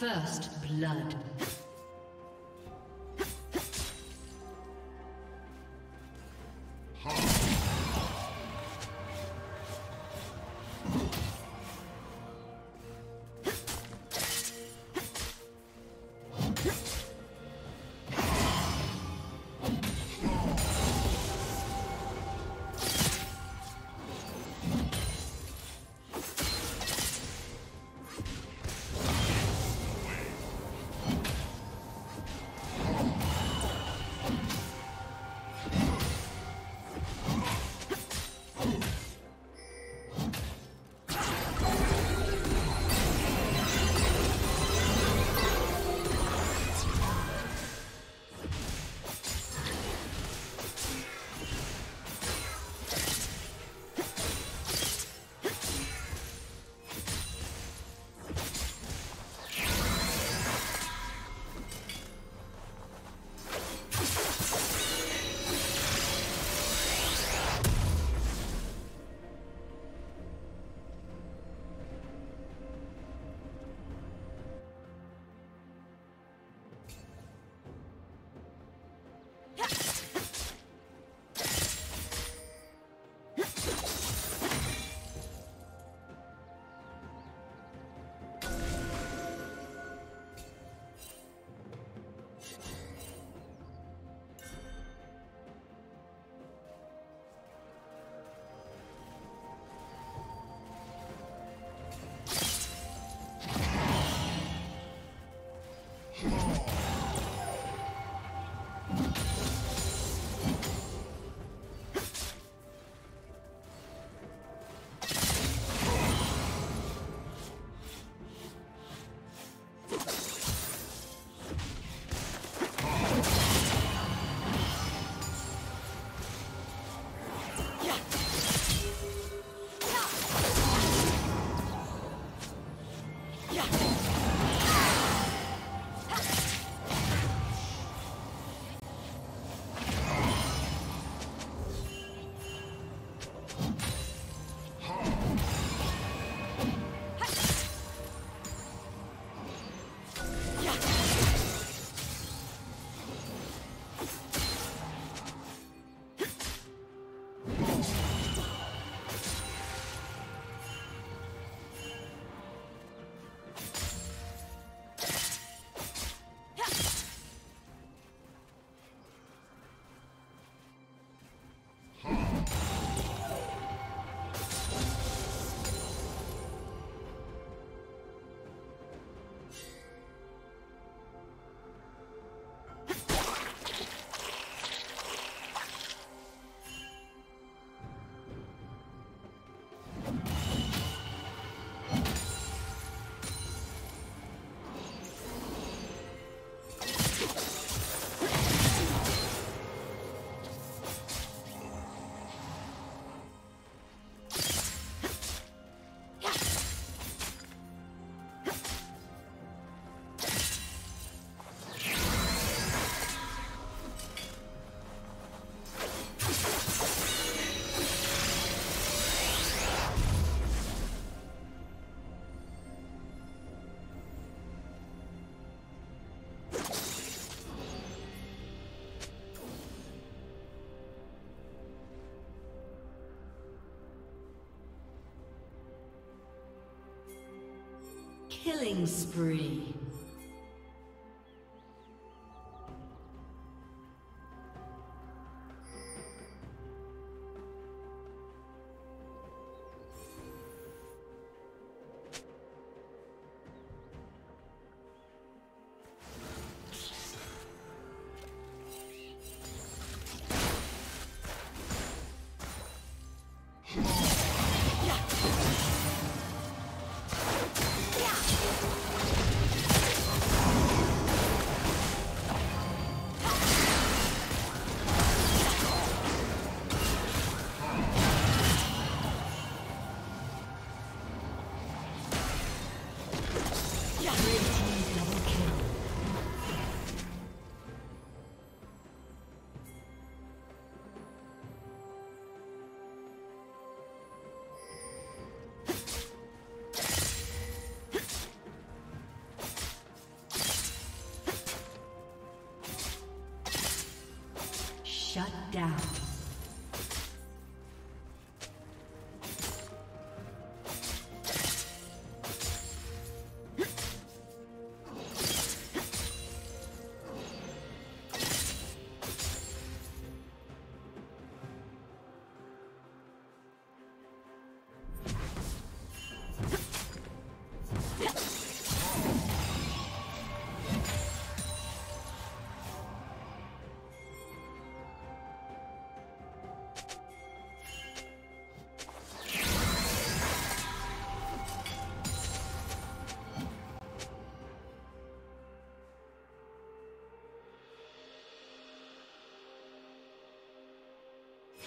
First blood. Spree.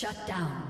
Shut down.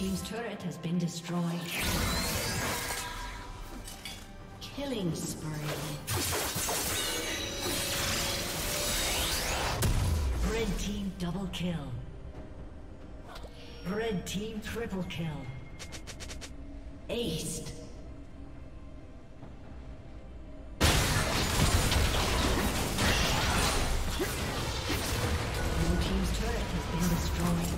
team's turret has been destroyed. Killing spree. Red team double kill. Red team triple kill. Aced. Blue team's turret has been destroyed.